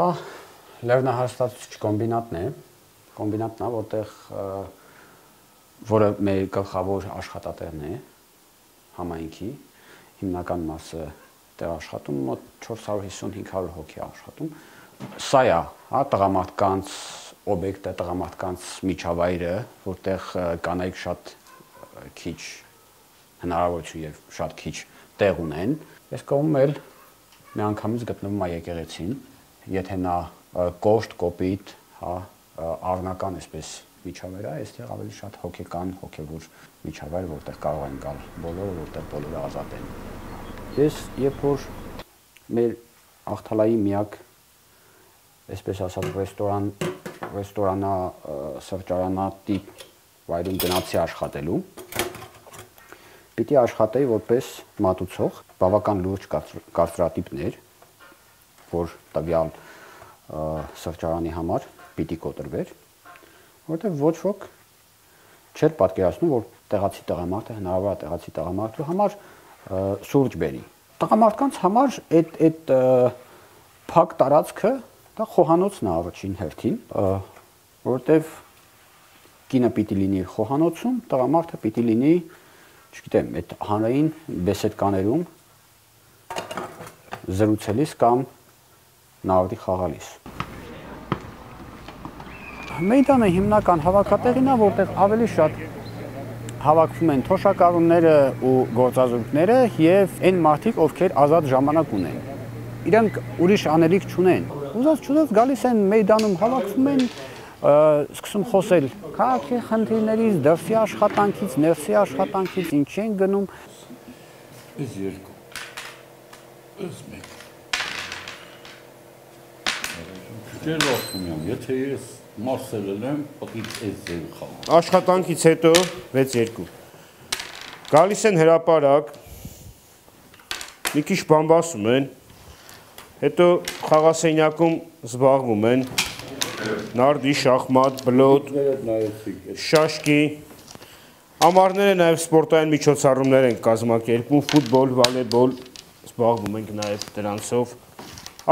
Սա լեռնահարստացուցիչ կոմբինատն է, կոմբինատն է, որտեղ որը մեր գլխավոր աշխատատեղն է համայնքի հիմնական մասը տեղ աշխատում մոտ 450-500 հոգի աշխատում սա է հա տղամարդկանց օբյեկտը տղամարդկանց միջավայրը որտեղ կանայք շատ քիչ հնարավորություն եւ շատ քիչ տեղ ունեն այս կողմում էլ մի անգամից գտնվում է եկեղեցին եթե նա կոշտ կոպիտ հա առնական այսպես միջավայր է, այստեղ ավելի շատ հոգեկան, հոգևոր միջավայր, որտեղ կարող են գալ բոլորը, որտեղ բոլորը ազատ են։ Ես երբ որ մեր աղթալայի միակ այսպես ասած ռեստորան ռեստորանա սրճարանա տիպ վայրում գնացի աշխատելու պիտի աշխատեի որպես մատուցող բավական լուրջ կարծրատիպներ որ տվյալ սրճարանի համար պիտի կոտրվեր որովհետև ոչ ոք չէր պատկերացնում, որ տեղացի տղամարդը հնարավոր է տեղացի տղամարդու համար սուրճ բերի։ Տղամարդկանց համար այդ այդ փակ տարածքը դա խոհանոցն է առաջին հերթին, որովհետև կինը պիտի լինի խոհանոցում, տղամարդը պիտի լինի, չգիտեմ, այդ հանրային բեսեդկաներում զրուցելիս կամ նավդի խաղալիս մեյդանը հիմնական հավաքատեղին է, որտեղ ավելի շատ հավաքվում են թոշակառուները ու գործազուրկները եւ այն մարդիկ, ովքեր ազատ ժամանակ ունեն։ Իրանք ուրիշ անելիք չունեն։ Ուզած չուզած գալիս են մեյդանում հավաքվում են, սկսում խոսել քաղաքի խնդիրներից, դրսի աշխատանքից, ներսի աշխատանքից, ինչ են գնում։ Այս երկու։ Այս մեկ։ Չեր ողջունում եմ, եթե ես Մարսելել եմ, պտից այս ձև խաղ։ Աշխատանքից հետո 6-2։ Գալիս են հրաապարակ, մի քիչ բամբասում են, հետո խաղասենյակում զբաղվում են, նարդի, շախմատ, բլոտ, շաշկի, ամարները նաև սպորտային միջոցառումներ են կազմակերպում, ֆուտբոլ, վալեբոլ, զբաղվում ենք նաև դրանցով։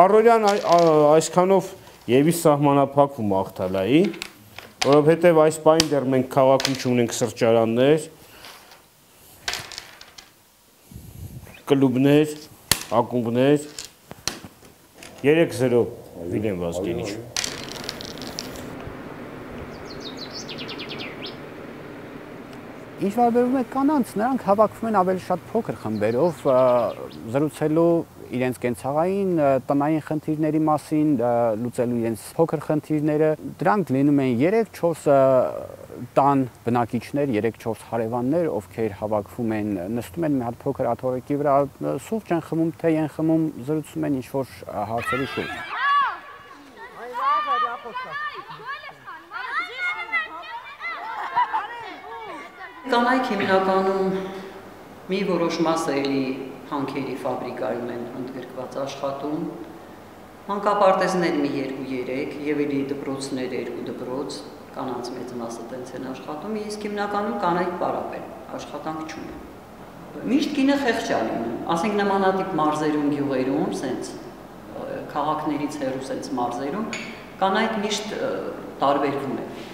Առօրյան այսքանով եւի սահմանափակվում աղթալայի, որովհետեւ այս պայն դեռ մենք քաղաքում չունենք սրճարաններ, կլուբներ, ակումբներ 3-0 Վիլեն Վազգենիչ։ Ինչ վերաբերում է կանանց, նրանք հավաքվում են ավելի շատ փոքր խմբերով, զրուցելու իրենց կենցաղային տնային խնդիրների մասին, լուծելու իրենց փոքր խնդիրները, դրանք լինում են 3-4 տան բնակիչներ, 3-4 հարևաններ, ովքեր հավաքվում են, նստում են մի հատ փոքր աթոռիկի վրա, սուրճ են խմում, թեյ են խմում, զրուցում են ինչ-որ հարցերի շուրջ։ Կանայք հիմնականում մի որոշ մասը էլի հանքերի ֆաբրիկայում են ընդգրկված աշխատում, մանկապարտեզներ մի 2-3 եւ էլի դպրոցներ 2 դպրոց, կանանց մեծ մասը տենց են աշխատում, իսկ հիմնականում կանայք պարապ են, աշխատանք չունեն։ Միշտ կինը խեղճ է ասենք նմանատիպ մարզերում, գյուղերում, սենց քաղաքներից հեռու սենց մարզերում կանայք միշտ տարբերվում են։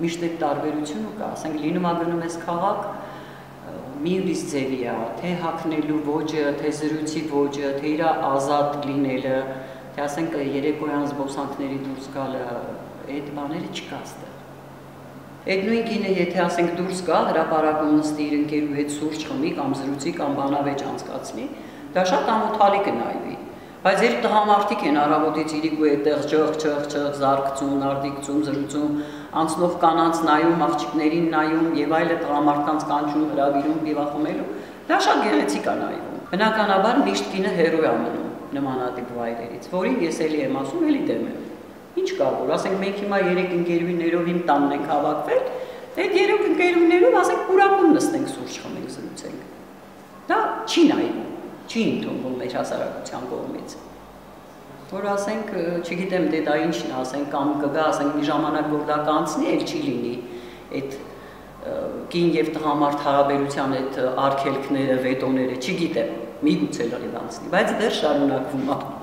Միշտ այդ տարբերությունը կա, ասենք լինում է գնում ես քաղաք, մի ուրիշ ձևի է, թե հակնելու ոճը, թե զրույցի ոճը, թե իր ազատ լինելը, թե ասենք երեկոյան զբոսանքների դուրս գալը, այդ բաները չկա ստեղ։ Այդ նույն կինը, եթե ասենք դուրս գա, հրաապարակում նստի իր ընկերու հետ սուրճ խմի կամ զրույցի կամ բանավեճ անցկացնի, դա շատ ամոթալի կնայվի։ Բայց երբ տղամարդիկ են առավոտից իրիկու այդտեղ ջղ ջղ ջղ զարկծում, նարդիկցում, զրուցում, անցնող կանանց նայում, աղջիկներին նայում եւ այլը տղամարդկանց կանչում, հրավիրում, բիվախմելու, դա շատ գեղեցիկ է նայվում։ Բնականաբար միշտ կինը հերոյ է մնում նմանատիպ վայրերից, որին ես էլի եմ ասում, էլի դեմ եմ։ Ինչ կա որ, ասենք մենք հիմա երեք ընկերուներով իմ տանն ենք հավաքվել, այդ երեք ընկերուներով ասենք պուրակում նստենք սուրճ խմենք զրուցենք։ Դա չի նայվում, չի ընդունվում մեր հասարակության կողմից որ ասենք, չգիտեմ, դե դա ինչն ասենք կամ կգա, ասենք մի ժամանակ որ դա կանցնի, էլ չի լինի այդ կին եւ տղամարդ հարաբերության այդ արգելքները, վետոները, չգիտեմ, միգուցե լրիվ անցնի, բայց դեռ շարունակվում է։